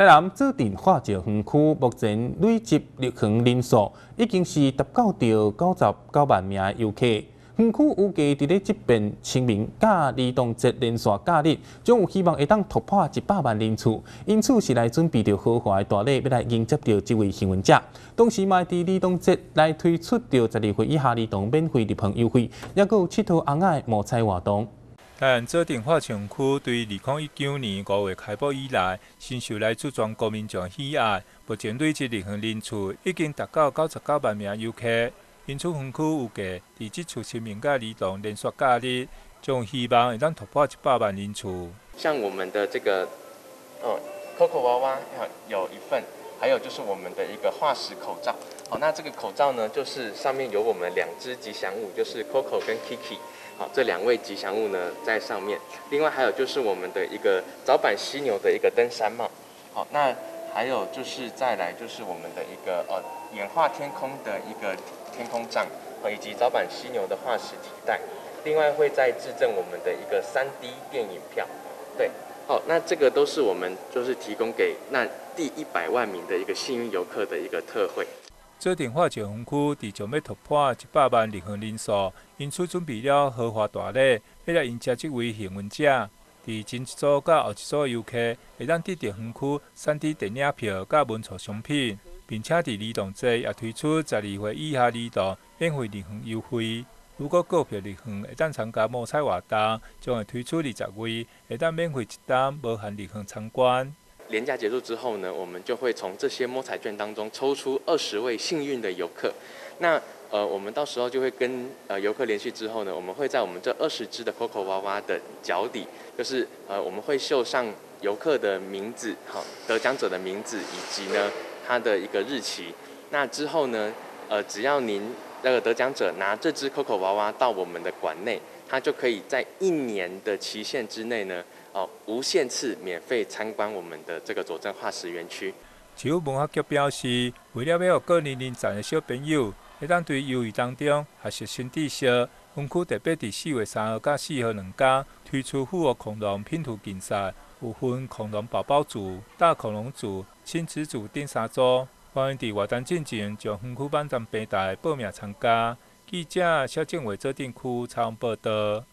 台南指定化石园区目前累计入园人数已经是达到到九十九万名游客。园区预计伫咧即边清明甲儿童节连续假日，将有希望会当突破一百万人次，因此是来准备着豪华的大礼，要来迎接着这位幸运者。同时，卖伫儿童节来推出着十二岁以下儿童免费入园优惠，也有七头红爱摸彩活动。但这电化城区对二零一九年五月开播以来，深受来自全国民众喜爱。目前累计入园人次已经达到九十九万名游客。因此，园区预计伫即次清明假儿童连续假日，将希望会当突破一百万人次。像我们的这个，哦，Coco 娃娃有一份，还有就是我们的一个化石口罩。好，那这个口罩呢，就是上面有我们两只吉祥物，就是 Coco 跟 Kiki。好，这两位吉祥物呢在上面。另外还有就是我们的一个早版犀牛的一个登山帽。好，那还有就是再来就是我们的一个呃演化天空的一个天空杖，以及早版犀牛的化石提袋。另外会再制赠我们的一个三 D 电影票。对，好，那这个都是我们就是提供给那第一百万名的一个幸运游客的一个特惠。做电化石园区伫将要突破一百万入园人数，因此准备了豪华大礼，要来迎接这位幸运者。伫前一组甲后一组游客会当得到园区三 D 电影票甲文创商品，并且伫儿童节也推出十二岁以下儿童免费入园优惠。如果购票入园会当参加摸彩活动，将会推出二十位会当免费一单，无限入园参观。廉价结束之后呢，我们就会从这些摸彩券当中抽出二十位幸运的游客。那呃，我们到时候就会跟呃游客联系之后呢，我们会在我们这二十只的 COCO 娃娃的脚底，就是呃我们会绣上游客的名字，好，得奖者的名字以及呢他的一个日期。那之后呢，呃，只要您那个得奖者拿这只 COCO 娃娃到我们的馆内，他就可以在一年的期限之内呢。哦，无限次免费参观我们的这个佐证化石园区。政府文化局表示，为了要各年龄层的小朋友，会当对游戏当中学习新知识，园区特别伫四月三号甲四号两天推出复合恐龙拼图竞赛，有分恐龙宝宝组、大恐龙组、亲子组等三组。欢迎伫活动进前将园区网站平台报名参加。记者肖建伟做电区采访报道。